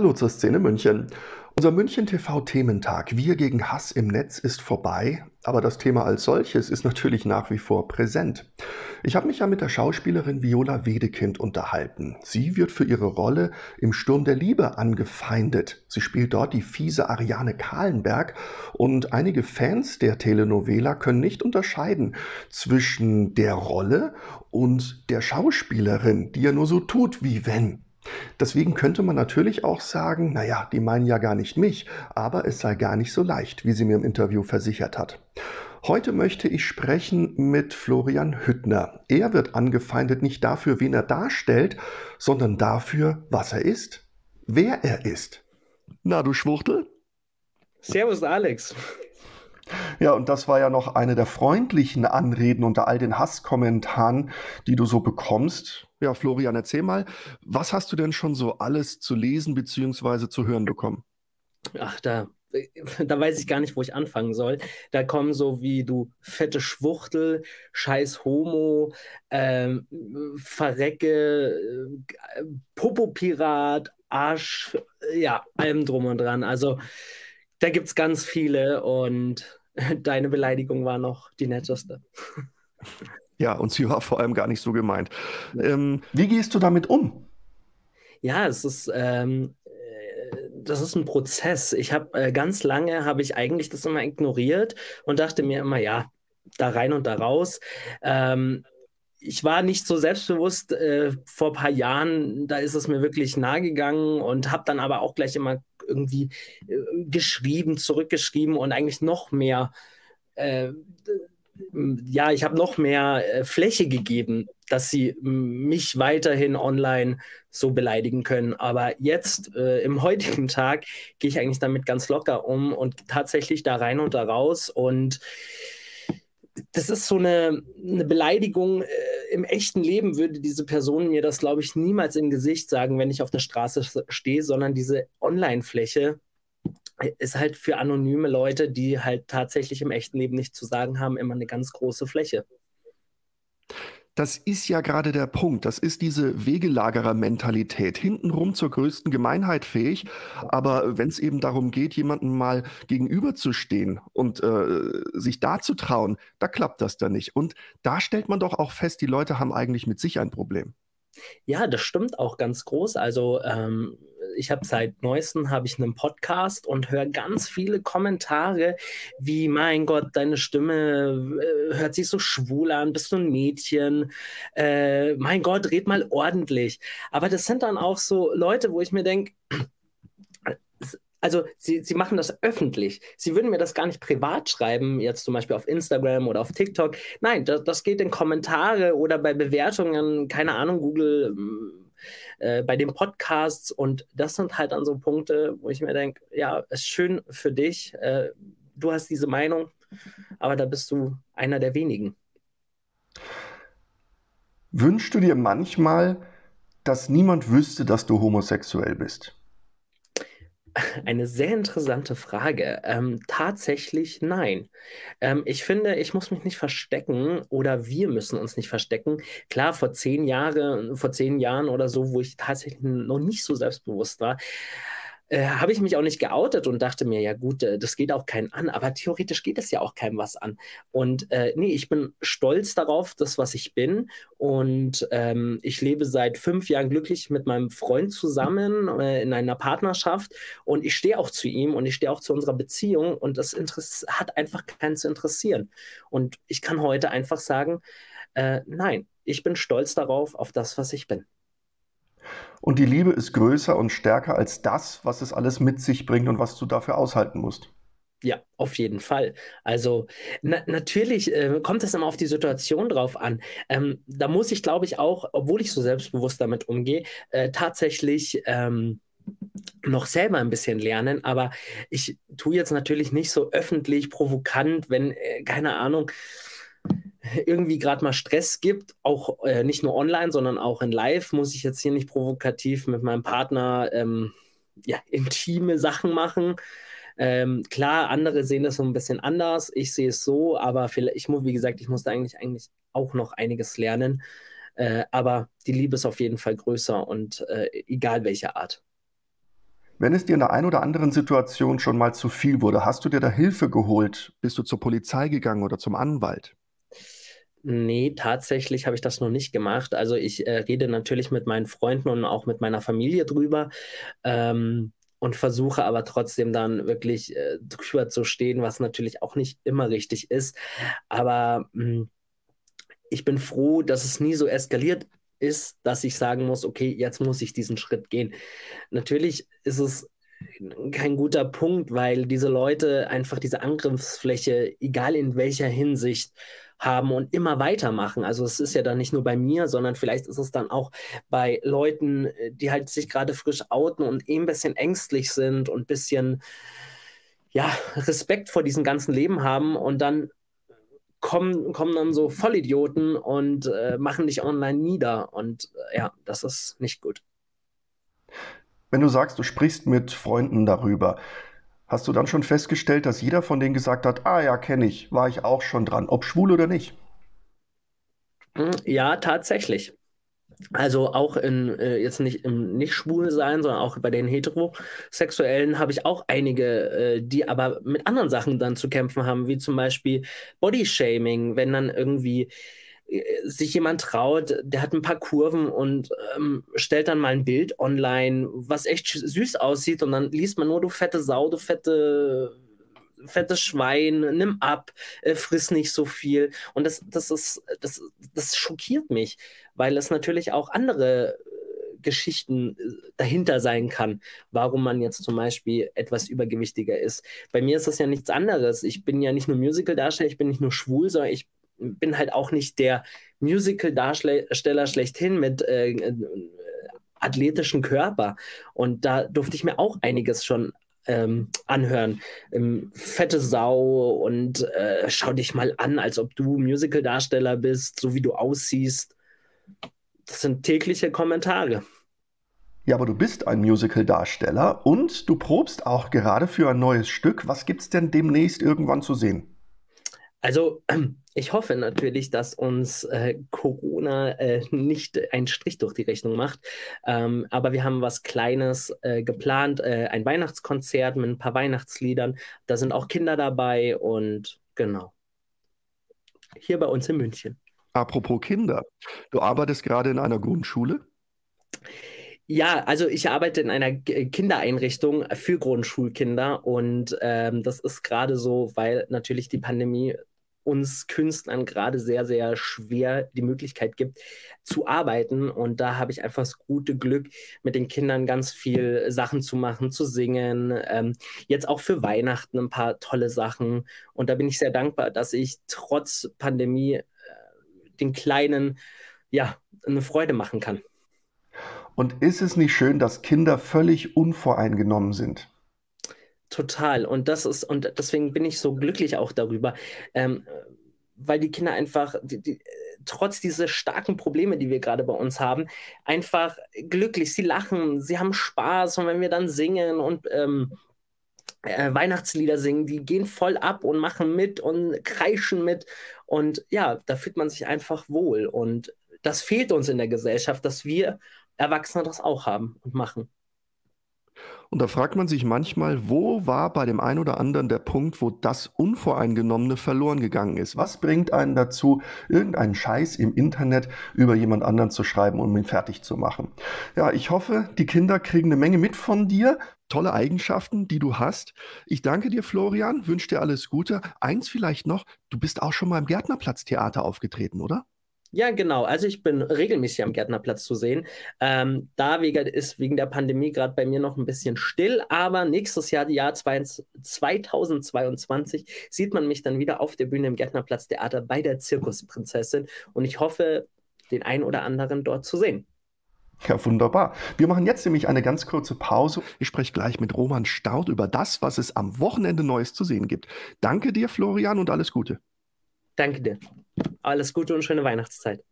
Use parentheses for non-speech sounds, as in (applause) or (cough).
Hallo zur Szene München. Unser München TV Thementag Wir gegen Hass im Netz ist vorbei, aber das Thema als solches ist natürlich nach wie vor präsent. Ich habe mich ja mit der Schauspielerin Viola Wedekind unterhalten. Sie wird für ihre Rolle im Sturm der Liebe angefeindet. Sie spielt dort die fiese Ariane Kahlenberg und einige Fans der Telenovela können nicht unterscheiden zwischen der Rolle und der Schauspielerin, die ja nur so tut, wie wenn. Deswegen könnte man natürlich auch sagen, naja, die meinen ja gar nicht mich, aber es sei gar nicht so leicht, wie sie mir im Interview versichert hat. Heute möchte ich sprechen mit Florian Hüttner. Er wird angefeindet nicht dafür, wen er darstellt, sondern dafür, was er ist, wer er ist. Na, du Schwuchtel? Servus, Alex. Ja, und das war ja noch eine der freundlichen Anreden unter all den Hasskommentaren, die du so bekommst. Ja, Florian, erzähl mal, was hast du denn schon so alles zu lesen bzw. zu hören bekommen? Ach, da, da weiß ich gar nicht, wo ich anfangen soll. Da kommen so wie du fette Schwuchtel, scheiß Homo, ähm, Verrecke, äh, Popopirat, Arsch, ja, allem drum und dran. Also da gibt es ganz viele und (laughs) deine Beleidigung war noch die netteste. Ja, und sie war vor allem gar nicht so gemeint. Ähm, wie gehst du damit um? Ja, es ist, ähm, äh, das ist ein Prozess. Ich habe äh, ganz lange habe ich eigentlich das immer ignoriert und dachte mir immer, ja, da rein und da raus. Ähm, ich war nicht so selbstbewusst äh, vor ein paar Jahren, da ist es mir wirklich nahe gegangen und habe dann aber auch gleich immer irgendwie äh, geschrieben, zurückgeschrieben und eigentlich noch mehr äh, ja, ich habe noch mehr äh, Fläche gegeben, dass sie mich weiterhin online so beleidigen können. Aber jetzt, äh, im (laughs) heutigen Tag, gehe ich eigentlich damit ganz locker um und tatsächlich da rein und da raus. Und das ist so eine, eine Beleidigung. Im echten Leben würde diese Person mir das, glaube ich, niemals im Gesicht sagen, wenn ich auf der Straße stehe, sondern diese Online-Fläche ist halt für anonyme Leute, die halt tatsächlich im echten Leben nichts zu sagen haben, immer eine ganz große Fläche. Das ist ja gerade der Punkt. Das ist diese Wegelagerer-Mentalität. Hintenrum zur größten Gemeinheit fähig. Aber wenn es eben darum geht, jemandem mal gegenüberzustehen und äh, sich da zu trauen, da klappt das dann nicht. Und da stellt man doch auch fest, die Leute haben eigentlich mit sich ein Problem. Ja, das stimmt auch ganz groß. Also ähm, ich habe seit neuestem habe ich einen Podcast und höre ganz viele Kommentare wie mein Gott, deine Stimme äh, hört sich so schwul an, bist du ein Mädchen? Äh, mein Gott, red mal ordentlich. Aber das sind dann auch so Leute, wo ich mir denke, also sie, sie machen das öffentlich. Sie würden mir das gar nicht privat schreiben, jetzt zum Beispiel auf Instagram oder auf TikTok. Nein, das, das geht in Kommentare oder bei Bewertungen, keine Ahnung, Google, äh, bei den Podcasts. Und das sind halt dann so Punkte, wo ich mir denke, ja, ist schön für dich. Äh, du hast diese Meinung, aber da bist du einer der wenigen. Wünschst du dir manchmal, dass niemand wüsste, dass du homosexuell bist? Eine sehr interessante Frage. Ähm, tatsächlich nein. Ähm, ich finde, ich muss mich nicht verstecken oder wir müssen uns nicht verstecken. Klar, vor zehn Jahre, vor zehn Jahren oder so, wo ich tatsächlich noch nicht so selbstbewusst war, äh, habe ich mich auch nicht geoutet und dachte mir, ja gut, äh, das geht auch keinen an, aber theoretisch geht es ja auch keinem was an. Und äh, nee, ich bin stolz darauf, das, was ich bin. Und ähm, ich lebe seit fünf Jahren glücklich mit meinem Freund zusammen äh, in einer Partnerschaft und ich stehe auch zu ihm und ich stehe auch zu unserer Beziehung und das hat einfach keinen zu interessieren. Und ich kann heute einfach sagen, äh, nein, ich bin stolz darauf, auf das, was ich bin. Und die Liebe ist größer und stärker als das, was es alles mit sich bringt und was du dafür aushalten musst. Ja, auf jeden Fall. Also na natürlich äh, kommt es immer auf die Situation drauf an. Ähm, da muss ich, glaube ich, auch, obwohl ich so selbstbewusst damit umgehe, äh, tatsächlich ähm, noch selber ein bisschen lernen. Aber ich tue jetzt natürlich nicht so öffentlich provokant, wenn, äh, keine Ahnung, irgendwie gerade mal Stress gibt, auch äh, nicht nur online, sondern auch in Live, muss ich jetzt hier nicht provokativ mit meinem Partner ähm, ja, (laughs) intime Sachen machen. Ähm, klar, andere sehen das so ein bisschen anders. Ich sehe es so, aber vielleicht, ich muss, wie gesagt, ich musste eigentlich, eigentlich auch noch einiges lernen. Äh, aber die Liebe ist auf jeden Fall größer und äh, egal welche Art. Wenn es dir in der einen oder anderen Situation schon mal zu viel wurde, hast du dir da Hilfe geholt? Bist du zur Polizei gegangen oder zum Anwalt? Nee, tatsächlich habe ich das noch nicht gemacht. Also ich äh, rede natürlich mit meinen Freunden und auch mit meiner Familie drüber ähm, und versuche aber trotzdem dann wirklich äh, drüber zu stehen, was natürlich auch nicht immer richtig ist. Aber mh, hm, ich bin froh, dass es nie so eskaliert ist, dass ich sagen muss, okay, jetzt muss ich diesen Schritt gehen. Natürlich ist es kein guter Punkt, weil diese Leute einfach diese Angriffsfläche, egal in welcher Hinsicht, haben und immer weitermachen. Also es ist ja dann nicht nur bei mir, sondern vielleicht ist es dann auch bei Leuten, die halt sich gerade frisch outen und eh ein bisschen ängstlich sind und ein bisschen ja, Respekt vor diesem ganzen Leben haben und dann kommen, kommen dann so Vollidioten und äh, machen dich online nieder. Und äh, ja, das ist nicht gut. Wenn du sagst, du sprichst mit Freunden darüber, hast du dann schon festgestellt, dass jeder von denen gesagt hat, ah ja, kenne ich, war ich auch schon dran, ob schwul oder nicht? Hm, ja, tatsächlich. Also auch in, äh, jetzt nicht im nicht schwul sein, sondern auch bei den Heterosexuellen habe ich auch einige, äh, die aber mit anderen Sachen dann zu kämpfen haben, wie zum Beispiel Bodyshaming, wenn dann irgendwie sich jemand traut, der hat ein paar Kurven und ähm, stellt dann mal ein Bild online, was echt süß aussieht und dann liest man nur, du fette Sau, du fette fettes Schwein, nimm ab, äh, friss nicht so viel. Und das, das ist, das, das schockiert mich, weil es natürlich auch andere äh, Geschichten äh, dahinter sein kann, warum man jetzt zum Beispiel etwas übergewichtiger ist. Bei mir ist das ja nichts anderes. Ich bin ja nicht nur Musical-Darsteller, ich bin nicht nur schwul, sondern ich bin halt auch nicht der Musical-Darsteller schlechthin mit äh, äh, athletischen Körper. Und da durfte ich mir auch einiges schon ähm, anhören. Ähm, fette Sau und äh, schau dich mal an, als ob du Musical-Darsteller bist, so wie du aussiehst. Das sind tägliche Kommentare. Ja, aber du bist ein Musical-Darsteller und du probst auch gerade für ein neues Stück. Was gibt's denn demnächst irgendwann zu sehen? Also, (clears throat) ich hoffe natürlich, dass uns äh, Corona äh, nicht einen Strich durch die Rechnung macht. Ähm, aber wir haben was Kleines äh, geplant, äh, ein Weihnachtskonzert mit ein paar Weihnachtsliedern. Da sind auch Kinder dabei und genau. Hier bei uns in München. Apropos Kinder, du arbeitest gerade in einer Grundschule? Ja, also ich arbeite in einer Kindereinrichtung für Grundschulkinder und ähm, das ist gerade so, weil natürlich die Pandemie uns Künstlern gerade sehr, sehr schwer die Möglichkeit gibt, zu arbeiten. Und da habe ich einfach das gute Glück, mit den Kindern ganz viel Sachen zu machen, zu singen. Ähm, jetzt auch für Weihnachten ein paar tolle Sachen. Und da bin ich sehr dankbar, dass ich trotz Pandemie äh, den Kleinen ja eine Freude machen kann. Und ist es nicht schön, dass Kinder völlig unvoreingenommen sind? Total. Und das ist, und deswegen bin ich so glücklich auch darüber, ähm, weil die Kinder einfach, die, die, trotz dieser starken Probleme, die wir gerade bei uns haben, einfach glücklich, sie lachen, sie haben Spaß und wenn wir dann singen und ähm, äh, Weihnachtslieder singen, die gehen voll ab und machen mit und kreischen mit. Und ja, da fühlt man sich einfach wohl. Und das fehlt uns in der Gesellschaft, dass wir Erwachsene das auch haben und machen. Und da fragt man sich manchmal, wo war bei dem einen oder anderen der Punkt, wo das Unvoreingenommene verloren gegangen ist? Was bringt einen dazu, irgendeinen Scheiß im Internet über jemand anderen zu schreiben, um ihn fertig zu machen? Ja, ich hoffe, die Kinder kriegen eine Menge mit von dir. Tolle Eigenschaften, die du hast. Ich danke dir, Florian, wünsche dir alles Gute. Eins vielleicht noch, du bist auch schon mal im Gärtnerplatz-Theater aufgetreten, oder? Ja, genau. Also ich bin regelmäßig am Gärtnerplatz zu sehen. Ähm, da wegen, ist wegen der Pandemie gerade bei mir noch ein bisschen still, aber nächstes Jahr, Jahr 2022, sieht man mich dann wieder auf der Bühne im Gärtnerplatz Theater bei der Zirkusprinzessin und ich hoffe, den einen oder anderen dort zu sehen. Ja, wunderbar. Wir machen jetzt nämlich eine ganz kurze Pause. Ich spreche gleich mit Roman Staud über das, was es am Wochenende Neues zu sehen gibt. Danke dir, Florian, und alles Gute. Danke dir. Alles Gute und schöne Weihnachtszeit.